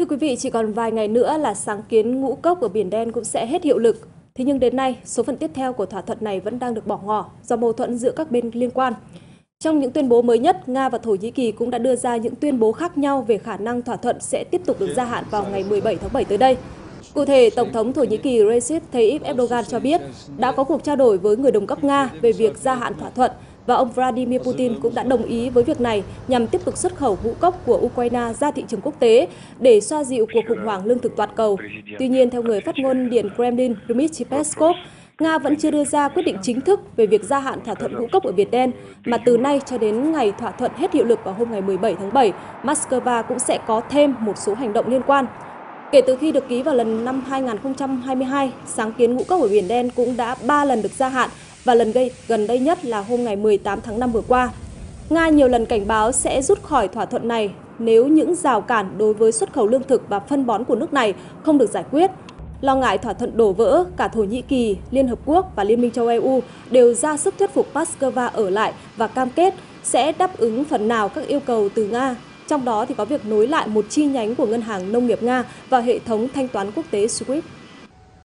Thưa quý vị, chỉ còn vài ngày nữa là sáng kiến ngũ cốc ở Biển Đen cũng sẽ hết hiệu lực. Thế nhưng đến nay, số phận tiếp theo của thỏa thuận này vẫn đang được bỏ ngỏ do mâu thuẫn giữa các bên liên quan. Trong những tuyên bố mới nhất, Nga và Thổ Nhĩ Kỳ cũng đã đưa ra những tuyên bố khác nhau về khả năng thỏa thuận sẽ tiếp tục được gia hạn vào ngày 17 tháng 7 tới đây. Cụ thể, Tổng thống Thổ Nhĩ Kỳ Recep Tayyip Erdogan cho biết đã có cuộc trao đổi với người đồng cấp Nga về việc gia hạn thỏa thuận và ông Vladimir Putin cũng đã đồng ý với việc này nhằm tiếp tục xuất khẩu ngũ cốc của Ukraine ra thị trường quốc tế để xoa dịu cuộc khủng hoảng lương thực toàn cầu. Tuy nhiên, theo người phát ngôn Điện Kremlin Dmitry Peskov, Nga vẫn chưa đưa ra quyết định chính thức về việc gia hạn thỏa thuận ngũ cốc ở Biển Đen, mà từ nay cho đến ngày thỏa thuận hết hiệu lực vào hôm ngày 17 tháng 7, Moscow cũng sẽ có thêm một số hành động liên quan. Kể từ khi được ký vào lần năm 2022, sáng kiến ngũ cốc ở Biển Đen cũng đã 3 lần được gia hạn và lần gây gần đây nhất là hôm ngày 18 tháng 5 vừa qua. Nga nhiều lần cảnh báo sẽ rút khỏi thỏa thuận này nếu những rào cản đối với xuất khẩu lương thực và phân bón của nước này không được giải quyết. Lo ngại thỏa thuận đổ vỡ, cả Thổ Nhĩ Kỳ, Liên Hợp Quốc và Liên minh châu eu đều ra sức thuyết phục Moscow ở lại và cam kết sẽ đáp ứng phần nào các yêu cầu từ Nga. Trong đó thì có việc nối lại một chi nhánh của Ngân hàng Nông nghiệp Nga vào hệ thống thanh toán quốc tế SWIFT.